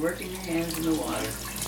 working your hands in the water.